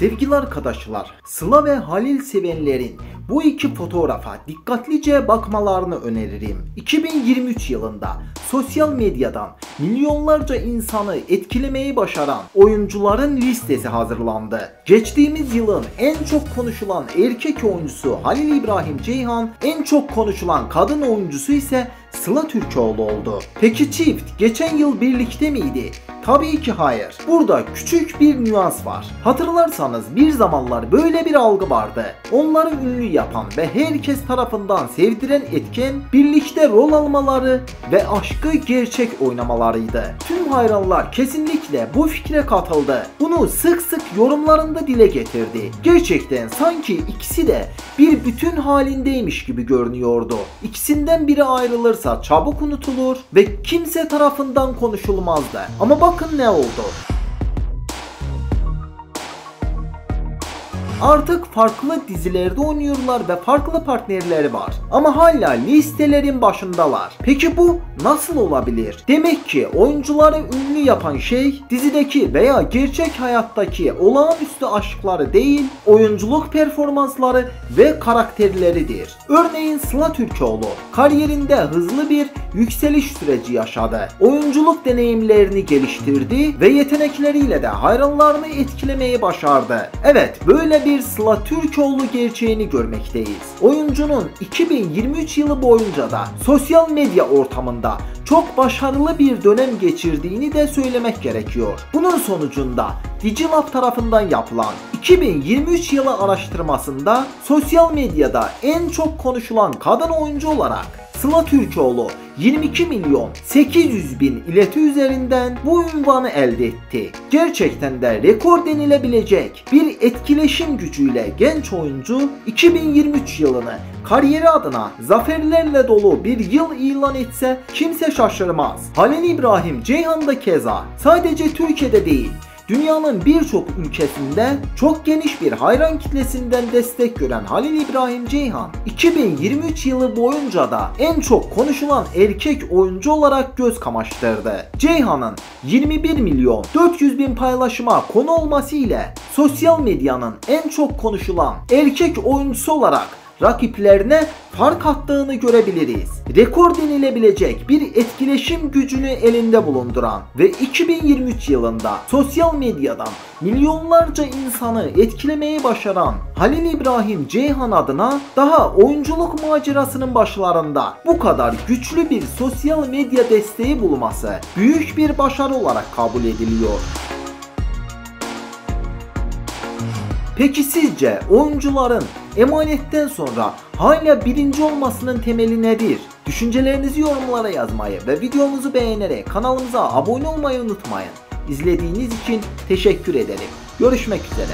Sevgili arkadaşlar, Sıla ve Halil sevenlerin bu iki fotoğrafa dikkatlice bakmalarını öneririm. 2023 yılında sosyal medyadan milyonlarca insanı etkilemeyi başaran oyuncuların listesi hazırlandı. Geçtiğimiz yılın en çok konuşulan erkek oyuncusu Halil İbrahim Ceyhan, en çok konuşulan kadın oyuncusu ise Sıla Türkoğlu oldu. Peki çift geçen yıl birlikte miydi? Tabii ki hayır. Burada küçük bir nüans var. Hatırlarsanız bir zamanlar böyle bir algı vardı. Onları ünlü yapan ve herkes tarafından sevdiren etken birlikte rol almaları ve aşkı gerçek oynamalarıydı. Tüm hayranlar kesinlikle bu fikre katıldı. Bunu sık sık yorumlarında dile getirdi. Gerçekten sanki ikisi de bir bütün halindeymiş gibi görünüyordu. İkisinden biri ayrılırsa çabuk unutulur ve kimse tarafından konuşulmazdı. Ama bakın ne oldu. Artık farklı dizilerde oynuyorlar ve farklı partnerleri var. Ama hala listelerin başındalar. Peki bu nasıl olabilir? Demek ki oyuncuları ünlü yapan şey dizideki veya gerçek hayattaki olağanüstü aşkları değil, oyunculuk performansları ve karakterleridir. Örneğin Sıla Türkoğlu kariyerinde hızlı bir yükseliş süreci yaşadı. Oyunculuk deneyimlerini geliştirdi ve yetenekleriyle de hayranlarını etkilemeyi başardı. Evet böyle bir Sıla Türkoğlu gerçeğini görmekteyiz. Oyuncunun 2023 yılı boyunca da sosyal medya ortamında çok başarılı bir dönem geçirdiğini de söylemek gerekiyor. Bunun sonucunda Digilab tarafından yapılan 2023 yılı araştırmasında sosyal medyada en çok konuşulan kadın oyuncu olarak Sıla Türkoğlu 22 milyon 800 bin ileti üzerinden bu ünvanı elde etti. Gerçekten de rekor denilebilecek bir etkileşim gücüyle genç oyuncu 2023 yılını kariyeri adına zaferlerle dolu bir yıl ilan etse kimse şaşırmaz. Halil İbrahim Ceyhan da keza sadece Türkiye'de değil Dünyanın birçok ülkesinde çok geniş bir hayran kitlesinden destek gören Halil İbrahim Ceyhan 2023 yılı boyunca da en çok konuşulan erkek oyuncu olarak göz kamaştırdı. Ceyhan'ın 21 milyon 400 bin paylaşıma konu olması ile sosyal medyanın en çok konuşulan erkek oyuncusu olarak rakiplerine fark attığını görebiliriz. Rekor denilebilecek bir etkileşim gücünü elinde bulunduran ve 2023 yılında sosyal medyadan milyonlarca insanı etkilemeyi başaran Halil İbrahim Ceyhan adına daha oyunculuk macerasının başlarında bu kadar güçlü bir sosyal medya desteği bulması büyük bir başarı olarak kabul ediliyor. Peki sizce oyuncuların emanetten sonra hala birinci olmasının temeli nedir? Düşüncelerinizi yorumlara yazmayı ve videomuzu beğenerek kanalımıza abone olmayı unutmayın. İzlediğiniz için teşekkür ederim. Görüşmek üzere.